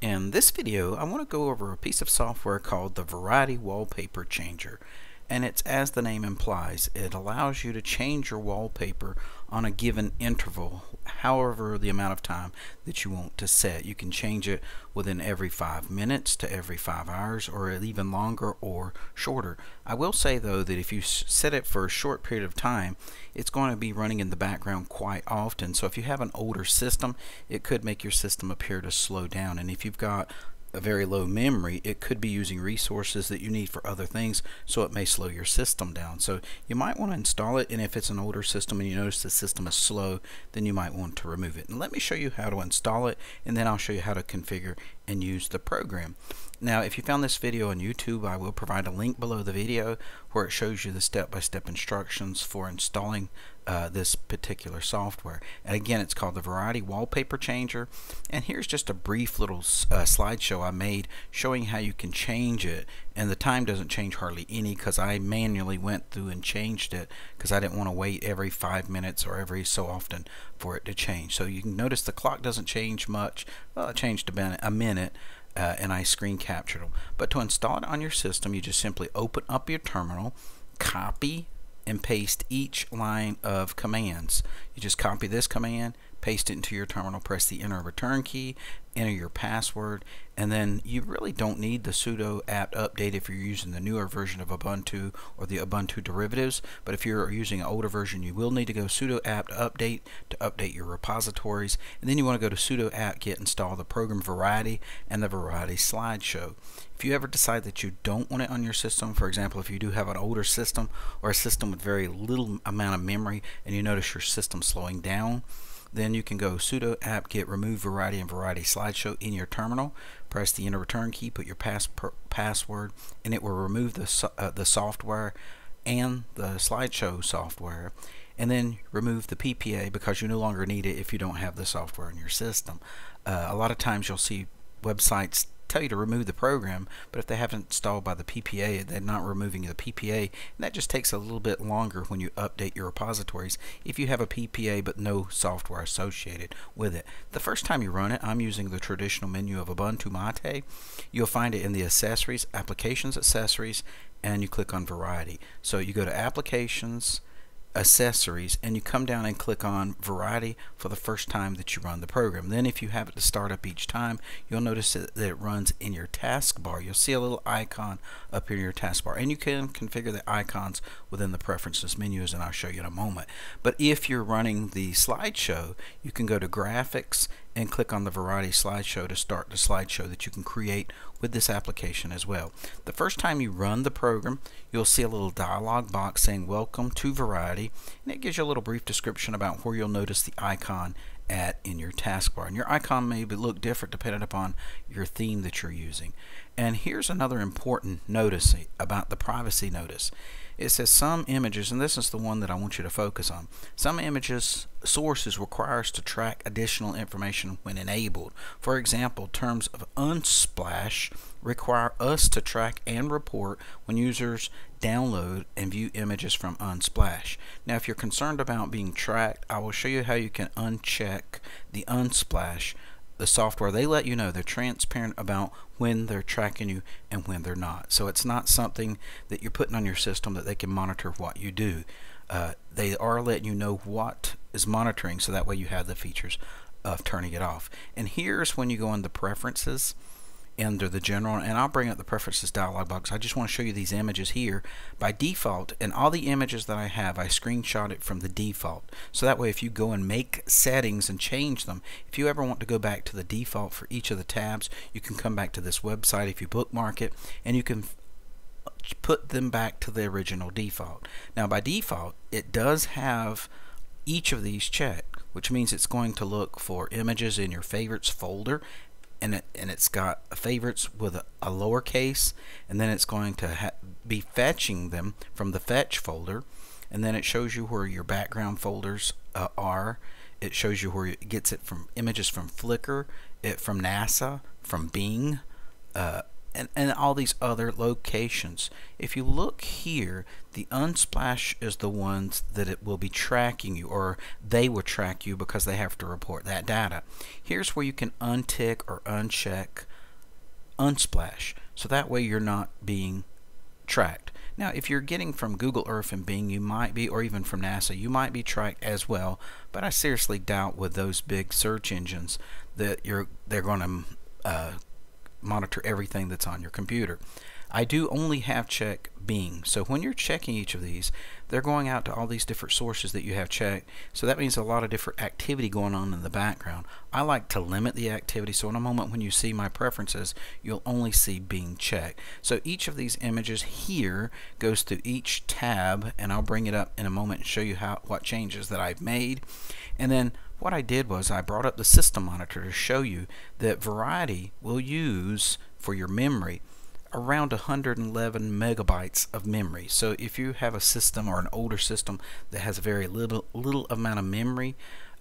In this video, I want to go over a piece of software called the Variety Wallpaper Changer. And it's as the name implies, it allows you to change your wallpaper on a given interval, however the amount of time that you want to set. You can change it within every five minutes to every five hours or even longer or shorter. I will say though that if you set it for a short period of time, it's going to be running in the background quite often. So if you have an older system, it could make your system appear to slow down. And if you've got a very low memory, it could be using resources that you need for other things, so it may slow your system down. So you might want to install it, and if it's an older system and you notice the system is slow, then you might want to remove it. And let me show you how to install it, and then I'll show you how to configure and use the program. Now, if you found this video on YouTube, I will provide a link below the video where it shows you the step-by-step -step instructions for installing uh, this particular software. And again, it's called the Variety Wallpaper Changer. And here's just a brief little uh, slideshow I made showing how you can change it. And the time doesn't change hardly any because I manually went through and changed it because I didn't want to wait every five minutes or every so often for it to change. So you can notice the clock doesn't change much. Well, it changed a minute. Uh, and I screen captured them. But to install it on your system, you just simply open up your terminal, copy and paste each line of commands. You just copy this command, paste it into your terminal, press the enter return key, enter your password, and then you really don't need the sudo apt update if you're using the newer version of Ubuntu or the Ubuntu derivatives, but if you're using an older version, you will need to go sudo apt update to update your repositories, and then you want to go to sudo apt get install the program variety and the variety slideshow. If you ever decide that you don't want it on your system, for example, if you do have an older system or a system with very little amount of memory and you notice your system slowing down, then you can go sudo apt get remove variety and variety slideshow in your terminal. Press the enter return key, put your pass password, and it will remove the, uh, the software and the slideshow software and then remove the PPA because you no longer need it if you don't have the software in your system. Uh, a lot of times you'll see websites tell you to remove the program, but if they haven't installed by the PPA, they're not removing the PPA, and that just takes a little bit longer when you update your repositories if you have a PPA but no software associated with it. The first time you run it, I'm using the traditional menu of Ubuntu Mate. You'll find it in the Accessories, Applications Accessories, and you click on Variety. So you go to Applications, accessories and you come down and click on variety for the first time that you run the program. Then if you have it to start up each time you'll notice that it runs in your taskbar. You'll see a little icon up here in your taskbar and you can configure the icons within the preferences menus and I'll show you in a moment. But if you're running the slideshow you can go to graphics and click on the variety slideshow to start the slideshow that you can create with this application as well. The first time you run the program, you'll see a little dialog box saying welcome to variety and it gives you a little brief description about where you'll notice the icon at in your taskbar. And your icon may look different depending upon your theme that you're using. And here's another important notice about the privacy notice. It says some images, and this is the one that I want you to focus on. Some images sources require us to track additional information when enabled. For example, terms of Unsplash require us to track and report when users download and view images from Unsplash. Now if you're concerned about being tracked, I will show you how you can uncheck the Unsplash the software, they let you know they're transparent about when they're tracking you and when they're not. So it's not something that you're putting on your system that they can monitor what you do. Uh, they are letting you know what is monitoring so that way you have the features of turning it off. And here's when you go into preferences under the general and I'll bring up the preferences dialog box. I just want to show you these images here. By default and all the images that I have I screenshot it from the default. So that way if you go and make settings and change them if you ever want to go back to the default for each of the tabs you can come back to this website if you bookmark it and you can put them back to the original default. Now by default it does have each of these checked which means it's going to look for images in your favorites folder and it and it's got favorites with a, a lowercase and then it's going to be fetching them from the fetch folder and then it shows you where your background folders uh, are. It shows you where it gets it from images from Flickr it from NASA from Bing uh, and, and all these other locations. If you look here, the Unsplash is the ones that it will be tracking you, or they will track you because they have to report that data. Here's where you can untick or uncheck Unsplash, so that way you're not being tracked. Now, if you're getting from Google Earth and Bing, you might be, or even from NASA, you might be tracked as well. But I seriously doubt with those big search engines that you're they're going to uh, monitor everything that's on your computer. I do only have check Bing. So when you're checking each of these, they're going out to all these different sources that you have checked. So that means a lot of different activity going on in the background. I like to limit the activity. So in a moment when you see my preferences, you'll only see Bing checked. So each of these images here goes to each tab and I'll bring it up in a moment and show you how what changes that I've made. And then what I did was I brought up the system monitor to show you that Variety will use for your memory around 111 megabytes of memory. So if you have a system or an older system that has a very little little amount of memory,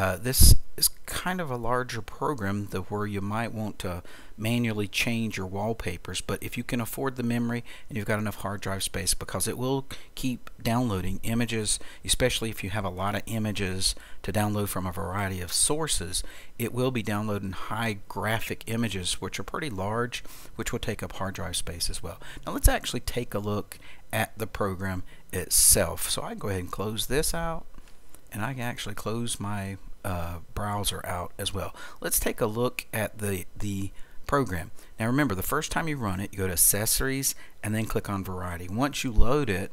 uh, this is kind of a larger program that where you might want to manually change your wallpapers but if you can afford the memory and you've got enough hard drive space because it will keep downloading images especially if you have a lot of images to download from a variety of sources it will be downloading high graphic images which are pretty large which will take up hard drive space as well. Now let's actually take a look at the program itself. So I go ahead and close this out and I can actually close my uh, browser out as well. Let's take a look at the the program. Now remember, the first time you run it, you go to Accessories and then click on Variety. Once you load it,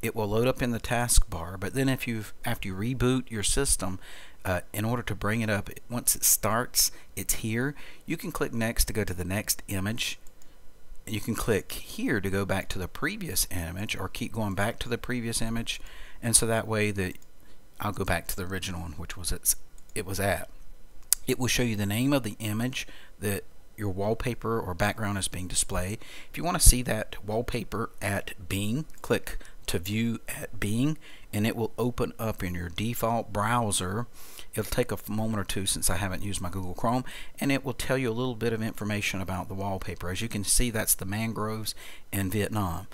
it will load up in the taskbar. But then if you after you reboot your system, uh, in order to bring it up, once it starts, it's here. You can click Next to go to the next image. You can click here to go back to the previous image or keep going back to the previous image. And so that way that I'll go back to the original one, which was its it was at. It will show you the name of the image that your wallpaper or background is being displayed. If you want to see that wallpaper at Bing, click to view at Bing and it will open up in your default browser. It'll take a moment or two since I haven't used my Google Chrome and it will tell you a little bit of information about the wallpaper. As you can see that's the mangroves in Vietnam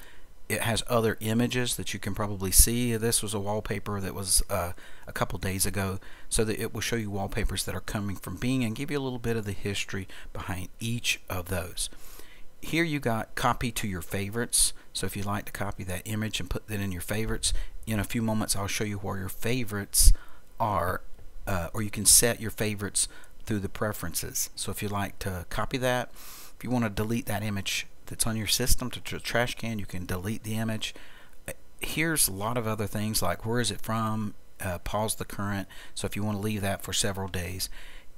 it has other images that you can probably see. This was a wallpaper that was uh, a couple days ago, so that it will show you wallpapers that are coming from Bing and give you a little bit of the history behind each of those. Here you got copy to your favorites. So if you'd like to copy that image and put that in your favorites, in a few moments I'll show you where your favorites are, uh, or you can set your favorites through the preferences. So if you'd like to copy that, if you want to delete that image that's on your system to the trash can. You can delete the image. Here's a lot of other things like where is it from, uh, pause the current. So if you want to leave that for several days.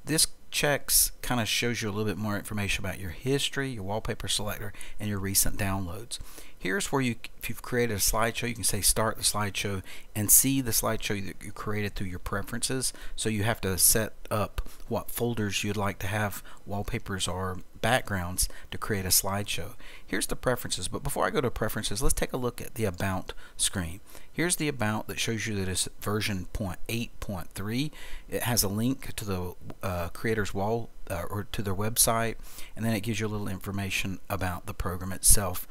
This checks kind of shows you a little bit more information about your history, your wallpaper selector, and your recent downloads. Here's where you, if you've created a slideshow, you can say start the slideshow and see the slideshow that you created through your preferences. So you have to set up what folders you'd like to have wallpapers or backgrounds to create a slideshow. Here's the preferences, but before I go to preferences, let's take a look at the About screen. Here's the About that shows you that it's version 8.3. It has a link to the uh, creator's wall uh, or to their website, and then it gives you a little information about the program itself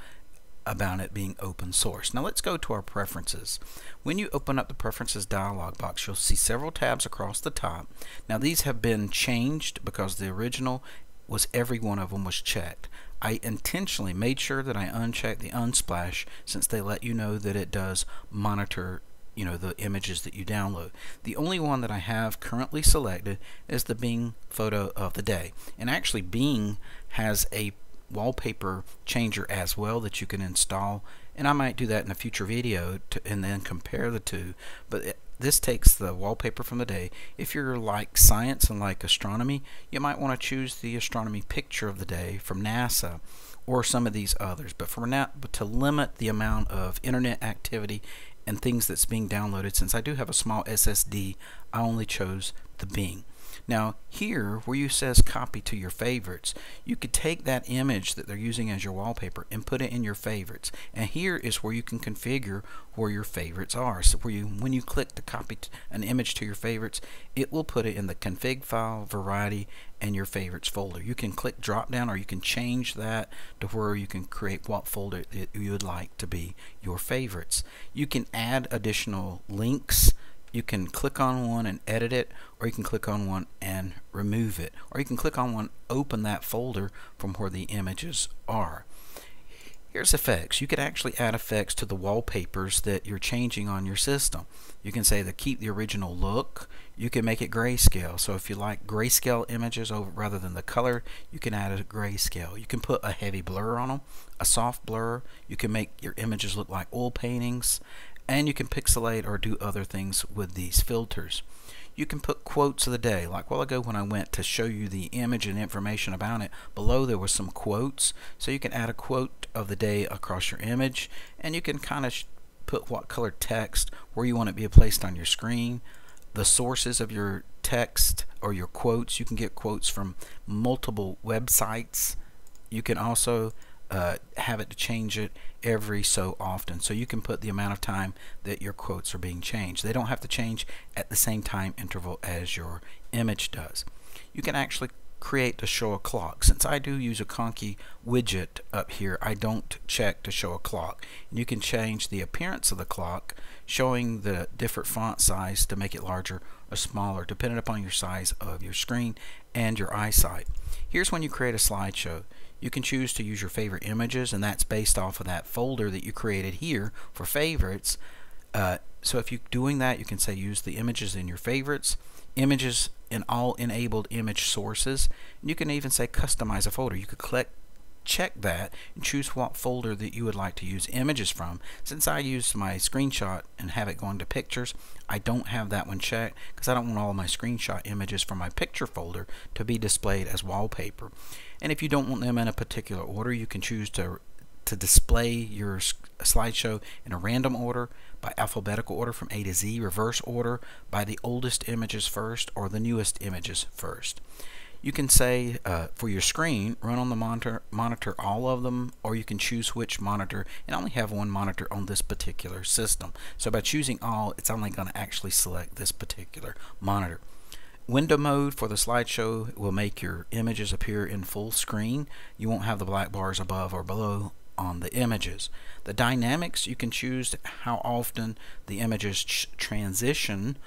about it being open source. Now let's go to our preferences. When you open up the preferences dialog box you'll see several tabs across the top. Now these have been changed because the original was every one of them was checked. I intentionally made sure that I unchecked the unsplash since they let you know that it does monitor you know the images that you download. The only one that I have currently selected is the Bing photo of the day. And actually Bing has a wallpaper changer as well that you can install and I might do that in a future video to, and then compare the two but this takes the wallpaper from the day. If you're like science and like astronomy you might want to choose the astronomy picture of the day from NASA or some of these others. But for now but to limit the amount of internet activity and things that's being downloaded since I do have a small SSD I only chose the Bing Now here where you says copy to your favorites, you could take that image that they're using as your wallpaper and put it in your favorites. And here is where you can configure where your favorites are. So where you when you click to copy an image to your favorites, it will put it in the config file, variety, and your favorites folder. You can click drop down or you can change that to where you can create what folder you would like to be your favorites. You can add additional links you can click on one and edit it or you can click on one and remove it or you can click on one open that folder from where the images are. Here's effects. You could actually add effects to the wallpapers that you're changing on your system. You can say to keep the original look. You can make it grayscale. So if you like grayscale images over rather than the color you can add a grayscale. You can put a heavy blur on them a soft blur. You can make your images look like oil paintings and you can pixelate or do other things with these filters. You can put quotes of the day. Like while ago when I went to show you the image and information about it, below there was some quotes. So you can add a quote of the day across your image and you can kind of put what color text, where you want it to be placed on your screen, the sources of your text or your quotes. You can get quotes from multiple websites. You can also uh, have it to change it every so often. So you can put the amount of time that your quotes are being changed. They don't have to change at the same time interval as your image does. You can actually create to show a clock. Since I do use a Conky widget up here, I don't check to show a clock. And you can change the appearance of the clock, showing the different font size to make it larger or smaller, depending upon your size of your screen and your eyesight. Here's when you create a slideshow. You can choose to use your favorite images, and that's based off of that folder that you created here for favorites. Uh, so if you're doing that, you can say use the images in your favorites, images in all enabled image sources. And you can even say customize a folder. You could click check that and choose what folder that you would like to use images from. Since I use my screenshot and have it going to pictures, I don't have that one checked because I don't want all my screenshot images from my picture folder to be displayed as wallpaper. And if you don't want them in a particular order, you can choose to to display your slideshow in a random order, by alphabetical order from A to Z, reverse order, by the oldest images first, or the newest images first. You can say uh, for your screen, run on the monitor, monitor all of them, or you can choose which monitor and only have one monitor on this particular system. So by choosing all, it's only going to actually select this particular monitor. Window mode for the slideshow will make your images appear in full screen. You won't have the black bars above or below on the images. The dynamics, you can choose how often the images transition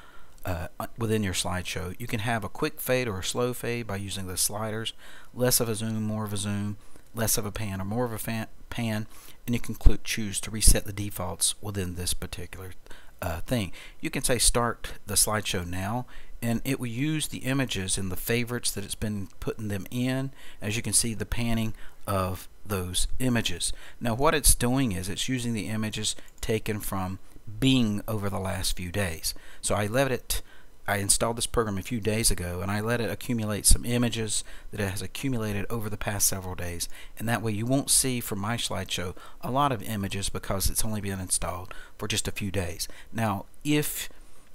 uh, within your slideshow. You can have a quick fade or a slow fade by using the sliders, less of a zoom, more of a zoom, less of a pan or more of a pan, and you can choose to reset the defaults within this particular uh, thing. You can say start the slideshow now and it will use the images in the favorites that it's been putting them in as you can see the panning of those images. Now what it's doing is it's using the images taken from Bing over the last few days. So I let it, I installed this program a few days ago and I let it accumulate some images that it has accumulated over the past several days. And that way you won't see from my slideshow a lot of images because it's only been installed for just a few days. Now if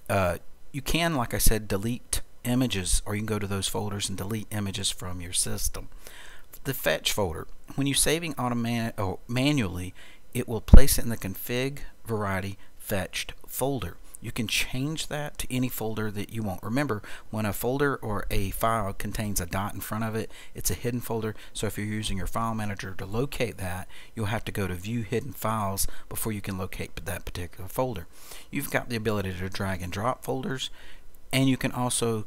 uh, you can, like I said, delete images or you can go to those folders and delete images from your system. The fetch folder, when you're saving automatic or manually, it will place it in the config variety fetched folder. You can change that to any folder that you want. Remember, when a folder or a file contains a dot in front of it, it's a hidden folder. So if you're using your file manager to locate that, you'll have to go to View Hidden Files before you can locate that particular folder. You've got the ability to drag and drop folders, and you can also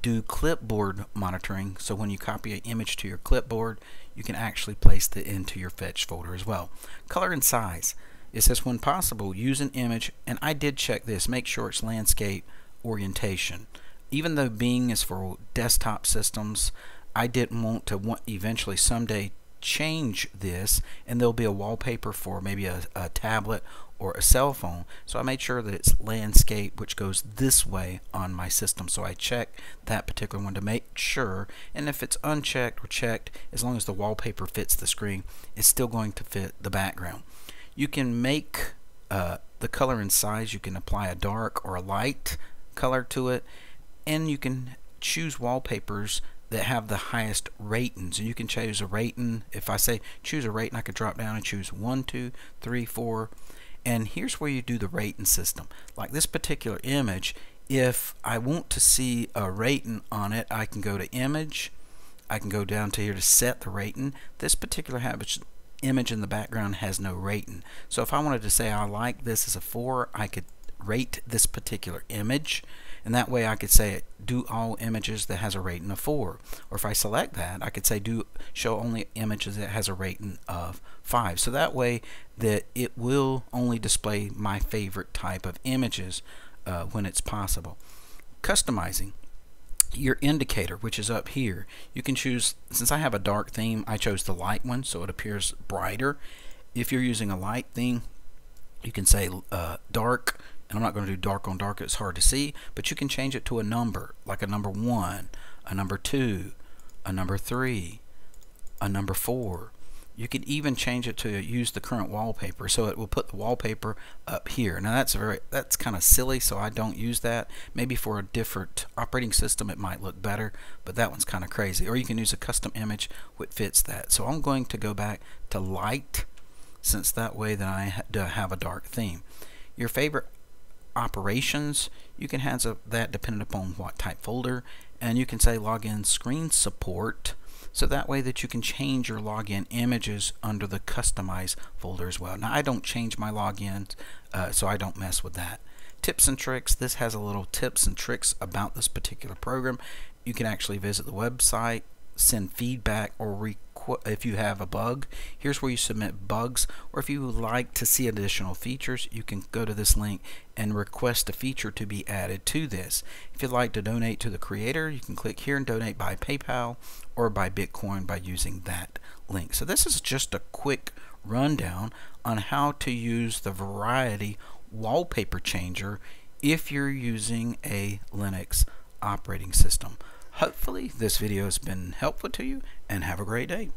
do clipboard monitoring. So when you copy an image to your clipboard, you can actually place it into your fetch folder as well. Color and size. It says when possible use an image and I did check this make sure it's landscape orientation. Even though Bing is for desktop systems I didn't want to want eventually someday change this and there'll be a wallpaper for maybe a, a tablet or a cell phone. So I made sure that it's landscape which goes this way on my system. So I check that particular one to make sure and if it's unchecked or checked as long as the wallpaper fits the screen it's still going to fit the background you can make uh, the color and size. You can apply a dark or a light color to it. And you can choose wallpapers that have the highest ratings. And you can choose a rating. If I say choose a rating, I could drop down and choose one, two, three, four. And here's where you do the rating system. Like this particular image, if I want to see a rating on it, I can go to image. I can go down to here to set the rating. This particular image in the background has no rating. So if I wanted to say I like this as a 4, I could rate this particular image. And that way I could say do all images that has a rating of 4 or if I select that I could say do show only images that has a rating of 5 so that way that it will only display my favorite type of images uh, when it's possible. Customizing your indicator which is up here you can choose since I have a dark theme I chose the light one so it appears brighter if you're using a light theme you can say uh, dark and I'm not going to do dark on dark, it's hard to see, but you can change it to a number, like a number 1, a number 2, a number 3, a number 4. You can even change it to use the current wallpaper, so it will put the wallpaper up here. Now that's very that's kind of silly, so I don't use that. Maybe for a different operating system it might look better, but that one's kind of crazy. Or you can use a custom image which fits that. So I'm going to go back to light, since that way that I have a dark theme. Your favorite operations, you can have that depending upon what type folder, and you can say login screen support, so that way that you can change your login images under the customize folder as well. Now I don't change my logins, uh, so I don't mess with that. Tips and tricks, this has a little tips and tricks about this particular program. You can actually visit the website, send feedback, or if you have a bug, here's where you submit bugs. Or if you would like to see additional features, you can go to this link and request a feature to be added to this. If you'd like to donate to the creator, you can click here and donate by PayPal or by Bitcoin by using that link. So this is just a quick rundown on how to use the Variety wallpaper changer if you're using a Linux operating system. Hopefully this video has been helpful to you and have a great day.